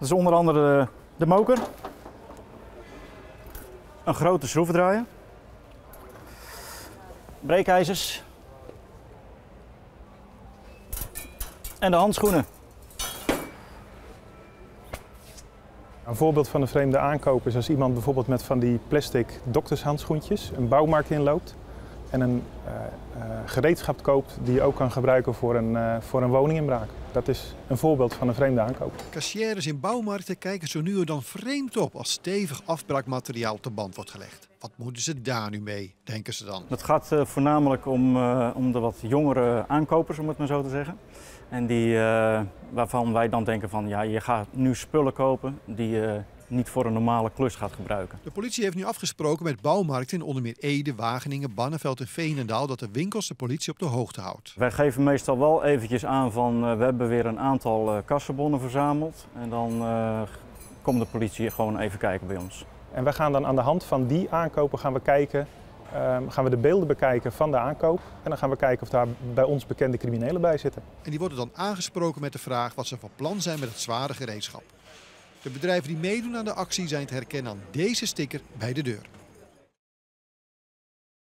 Dat is onder andere de, moker. Een grote schroevendraaier. Breekijzers. En de handschoenen. Een voorbeeld van een vreemde aankoop is als iemand bijvoorbeeld met van die plastic doktershandschoentjes een bouwmarkt inloopt en een uh, uh, gereedschap koopt die je ook kan gebruiken voor een, uh, voor een woninginbraak. Dat is een voorbeeld van een vreemde aankoop. Kassières in bouwmarkten kijken zo nu en dan vreemd op als stevig afbraakmateriaal op de band wordt gelegd. Wat moeten ze daar nu mee, denken ze dan? Het gaat uh, voornamelijk om, uh, om de wat jongere aankopers, om het maar zo te zeggen. En die, uh, waarvan wij dan denken van ja, je gaat nu spullen kopen die je niet voor een normale klus gaat gebruiken. De politie heeft nu afgesproken met bouwmarkten in onder meer Ede, Wageningen, Banneveld en Veenendaal dat de winkels de politie op de hoogte houdt. Wij geven meestal wel eventjes aan van we hebben weer een aantal kassenbonnen verzameld en dan komt de politie gewoon even kijken bij ons. En wij gaan dan aan de hand van die aankopen gaan we kijken, um, gaan we de beelden bekijken van de aankoop. En dan gaan we kijken of daar bij ons bekende criminelen bij zitten. En die worden dan aangesproken met de vraag wat ze van plan zijn met het zware gereedschap. De bedrijven die meedoen aan de actie zijn te herkennen aan deze sticker bij de deur.